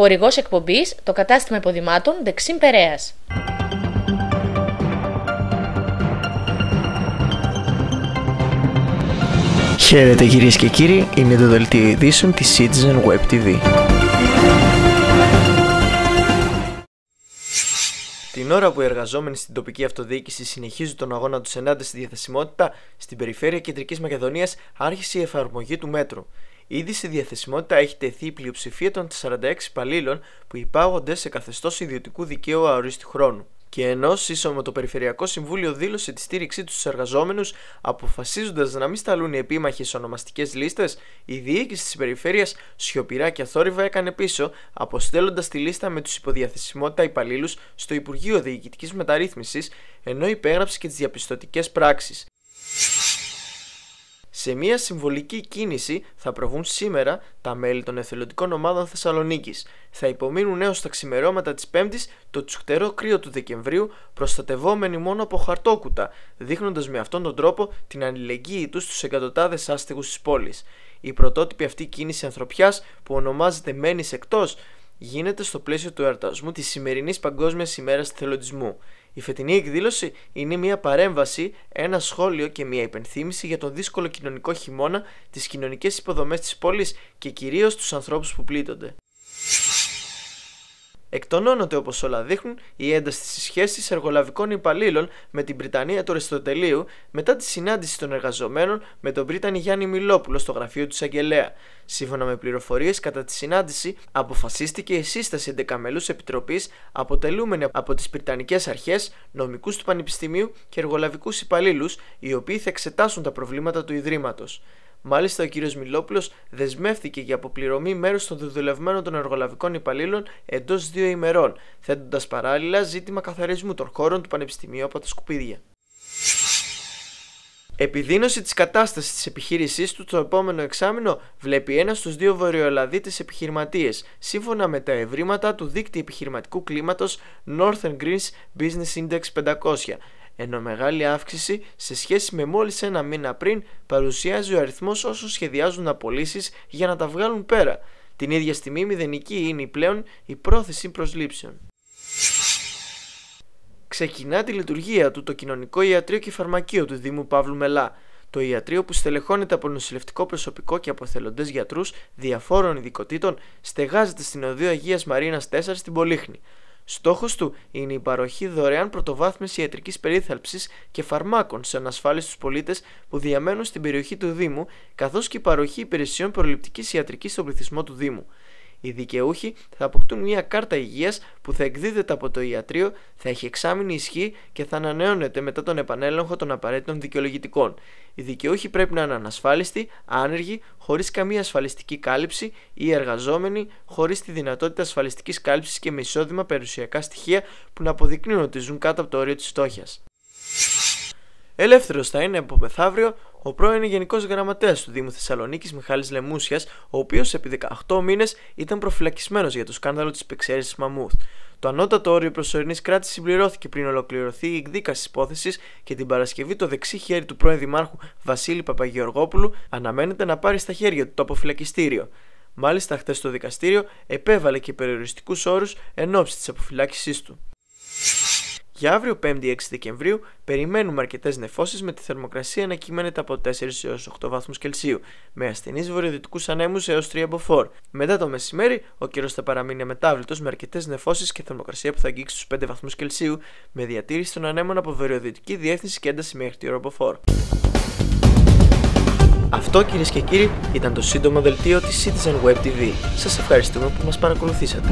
Χορηγός εκπομπής το κατάστημα υποδημάτων Δεξίν Περέας. Χαίρετε κυρίες και κύριοι, είναι το δελτίο ειδήσεων της Citizen Web TV. Την ώρα που οι εργαζόμενοι στην τοπική αυτοδιοίκηση συνεχίζουν τον αγώνα τους ενάντια στη διαθεσιμότητα, στην περιφέρεια Κεντρικής Μακεδονίας άρχισε η εφαρμογή του μέτρου. Ήδη στη διαθεσιμότητα έχει τεθεί η πλειοψηφία των 46 υπαλλήλων που υπάγονται σε καθεστώς ιδιωτικού δικαίου αορίστου χρόνου. Και ενώ σύσσωμο το Περιφερειακό Συμβούλιο δήλωσε τη στήριξή τους στους εργαζόμενους, αποφασίζοντας να μην σταλούν οι επίμαχες ονομαστικές λίστες, η διοίκηση της περιφέρειας σιωπηρά και αθόρυβα έκανε πίσω, αποστέλλοντας τη λίστα με τους υποδιαθεσιμότητα υπαλλήλους στο Υπουργείο Διοικητικής Μεταρρύθμισης, ενώ υπέγραψε και τις διαπιστωτικές πράξεις. Σε μια συμβολική κίνηση θα προβούν σήμερα τα μέλη των εθελοντικών ομάδων Θεσσαλονίκης. Θα υπομείνουν έως τα ξημερώματα της Πέμπτης το τσουχτερό κρύο του Δεκεμβρίου, προστατευόμενοι μόνο από χαρτόκουτα, δείχνοντας με αυτόν τον τρόπο την αλληλεγγύη τους στους εκατοντάδες άστεγους της πόλης. Η πρωτότυπη αυτή κίνηση ανθρωπιάς που ονομάζεται Μένεις εκτός γίνεται στο πλαίσιο του εορτασμού της σημερινής Παγκόσμιας ημέρας Θελοντισμού. Η φετινή εκδήλωση είναι μια παρέμβαση, ένα σχόλιο και μια υπενθύμηση για τον δύσκολο κοινωνικό χειμώνα, τις κοινωνικές υποδομές της πόλης και κυρίως τους ανθρώπους που πλήττονται. Εκτονώνονται όπως όλα δείχνουν η ένταση τη σχέση εργολαβικών υπαλλήλων με την Βρυτανία του Αριστοτελείου μετά τη συνάντηση των εργαζομένων με τον Πρίτανη Γιάννη Μιλόπουλο στο γραφείο του Εισαγγελέα. Σύμφωνα με πληροφορίες, κατά τη συνάντηση αποφασίστηκε η σύσταση 11 μελού επιτροπής αποτελούμενη από τις Βρυτανικές Αρχές, νομικούς του Πανεπιστημίου και εργολαβικούς υπαλλήλους, οι οποίοι θα εξετάσουν τα προβλήματα του Ιδρύματος. Μάλιστα, ο κ. Μιλόπουλος δεσμεύτηκε για αποπληρωμή μέρους των δεδουλευμένων των εργολαβικών υπαλλήλων εντός δύο ημερών, θέτοντας παράλληλα ζήτημα καθαρισμού των χώρων του Πανεπιστημίου από τα σκουπίδια. Επιδείνωση της κατάστασης της επιχείρησής του το επόμενο εξάμεινο βλέπει ένα στους δύο βορειοελλαδίτε επιχειρηματίες, σύμφωνα με τα ευρήματα του δίκτυου επιχειρηματικού κλίματος Northern Greece Business Index 500, ενώ μεγάλη αύξηση σε σχέση με μόλις ένα μήνα πριν παρουσιάζει ο αριθμός όσων σχεδιάζουν απολύσεις για να τα βγάλουν πέρα. Την ίδια στιγμή μηδενική είναι πλέον η πρόθεση προσλήψεων. Ξεκινά τη λειτουργία του το κοινωνικό ιατρείο και φαρμακείο του Δήμου Παύλου Μελά. Το ιατρείο που στελεχώνεται από νοσηλευτικό προσωπικό και από θελοντέ γιατρούς διαφόρων ειδικοτήτων στεγάζεται στην οδείο Αγίας Μαρίνας 4 στην Πολύχνη. Στόχος του είναι η παροχή δωρεάν πρωτοβάθμια ιατρικής περίθαλψης και φαρμάκων σε ανασφάλιστους πολίτες που διαμένουν στην περιοχή του Δήμου, καθώς και η παροχή υπηρεσιών προληπτικής ιατρικής στον πληθυσμό του Δήμου. Οι δικαιούχοι θα αποκτούν μια κάρτα υγείας που θα εκδίδεται από το ιατρείο, θα έχει εξάμεινη ισχύ και θα ανανεώνεται μετά τον επανέλεγχο των απαραίτητων δικαιολογητικών. Οι δικαιούχοι πρέπει να είναι ανασφάλιστοι, άνεργοι, χωρίς καμία ασφαλιστική κάλυψη ή εργαζόμενοι χωρίς τη δυνατότητα ασφαλιστικής κάλυψης και με εισόδημα περιουσιακά στοιχεία που να αποδεικνύουν ότι ζουν κάτω από το όριο της φτώχειας. Ελεύθερος θα είναι από μεθαύριο ο πρώην Γενικός Γραμματέας του Δήμου Θεσσαλονίκης Μιχάλης Λεμούσιας, ο οποίος επί 18 μήνες ήταν προφυλακισμένος για το σκάνδαλο της υπεξαίρεση Μαμούθ. Το ανώτατο όριο προσωρινής κράτησης συμπληρώθηκε πριν ολοκληρωθεί η εκδίκαση της υπόθεσης και την Παρασκευή το δεξί χέρι του πρώην Δημάρχου Βασίλη Παπαγεωργόπουλου αναμένεται να πάρει στα χέρια του το αποφυλακιστήριο. Μάλιστα, χθες το δικαστήριο επέβαλε και περιοριστικούς όρους εν ώψη της αποφυλάκησής του. Για αύριο 5η 6 Δεκεμβρίου περιμένουμε αρκετές νεφώσεις με τη θερμοκρασία να κυμαίνεται από 4 έως 8 βαθμούς Κελσίου, με ασθενείς βορειοδυτικούς ανέμους έως 3 μποφόρ. Μετά το μεσημέρι, ο καιρός θα παραμείνει αμετάβλητος με αρκετές νεφώσεις και θερμοκρασία που θα αγγίξει στους 5 βαθμούς Κελσίου, με διατήρηση των ανέμων από βορειοδυτική διεύθυνση και ένταση μέχρι τη ροποφόρ. Αυτό κυρίες και κύριοι ήταν το σύντομο δελτίο της Citizen Web TV. Σας ευχαριστούμε που μας παρακολουθήσατε.